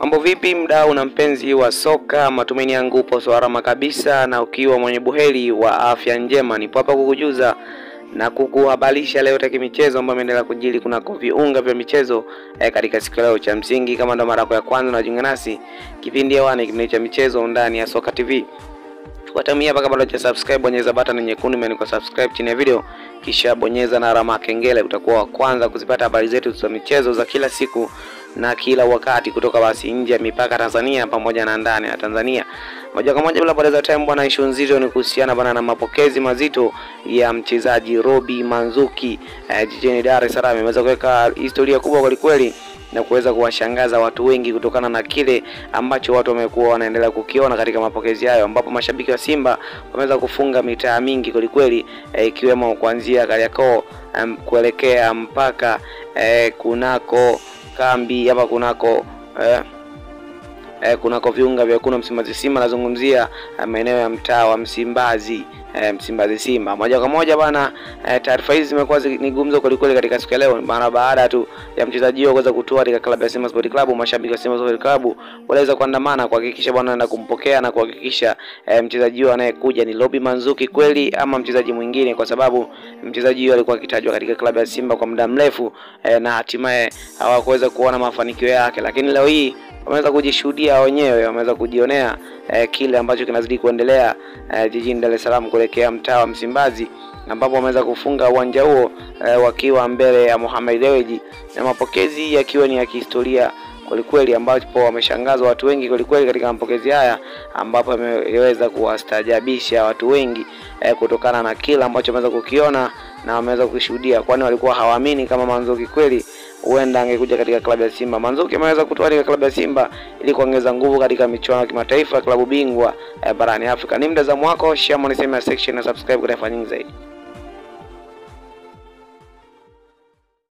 Mambo vipi mdau na mpenzi wa soka, matumaini yangu upo salama kabisa, na ukiwa mwenye buheri wa afya njema. Nipo hapa kukujuza na kukuhabarisha leo taki michezo ambayo imeendelea kujili kunako viunga vya michezo eh, katika siku leo. Cha msingi, kama ndo mara yako ya kwanza unajiunga nasi, kipindi hewani kipindi cha michezo ndani ya Soka TV Watamia hapa, ya subscribe, bonyeza button nyekundu imeandikwa subscribe chini ya video, kisha bonyeza na alama kengele. Utakuwa wa kwanza kuzipata habari zetu za michezo za kila siku na kila wakati kutoka basi nje ya mipaka Tanzania pamoja na ndani ya Tanzania. Moja kwa moja bila kupoteza time bwana, issue nzito ni kuhusiana bwana na mapokezi mazito ya mchezaji Robi Manzuki eh, jijini Dar es Salaam. Imeweza kuweka historia kubwa kweli kweli na kuweza kuwashangaza watu wengi kutokana na kile ambacho watu wamekuwa wanaendelea kukiona katika mapokezi hayo, ambapo mashabiki wa Simba wameweza kufunga mitaa mingi kwelikweli, ikiwemo eh, kuanzia Kariakoo kuelekea mpaka eh, kunako kambi hapa kunako eh, eh, kunako viunga vya kuna Msimbazi Simba, nazungumzia eh, maeneo ya mtaa wa Msimbazi eh, Msimbazi Simba. Moja kwa moja bana, eh, taarifa hizi zimekuwa ni gumzo kweli kweli katika siku ya leo, maana baada tu ya mchezaji huyo kuweza kutua katika klabu ya Simba Sport Club, mashabiki wa Simba Sport Club waliweza kuandamana kuhakikisha bwana anaenda kumpokea na kuhakikisha eh, mchezaji huyo anayekuja ni Robi Manzuki kweli ama mchezaji mwingine, kwa sababu mchezaji huyo alikuwa akitajwa katika klabu ya Simba kwa muda mrefu eh, na hatimaye hawakuweza kuona mafanikio yake, lakini leo hii wameweza kujishuhudia wenyewe, wameweza kujionea eh, kile ambacho kinazidi kuendelea eh, jijini Dar es Salaam kuelekea mtaa wa Msimbazi ambapo wameweza kufunga uwanja huo eh, wakiwa mbele ya Mohamed Dewji. Na mapokezi yakiwa ni ya kihistoria kwelikweli, ambapo wameshangazwa watu wengi kwelikweli katika mapokezi haya, ambapo ameweza kuwastajabisha watu wengi eh, kutokana na kile ambacho wameweza kukiona na wameweza kushuhudia, kwani walikuwa hawaamini kama Manzuki kweli huenda angekuja katika klabu ya Simba. Manzuki ameweza kutoa katika klabu ya Simba ili kuongeza nguvu katika michuano ya kimataifa klabu bingwa eh, barani Afrika. Ni mtazamo wako, share maoni section na subscribe kwa taarifa nyingi zaidi.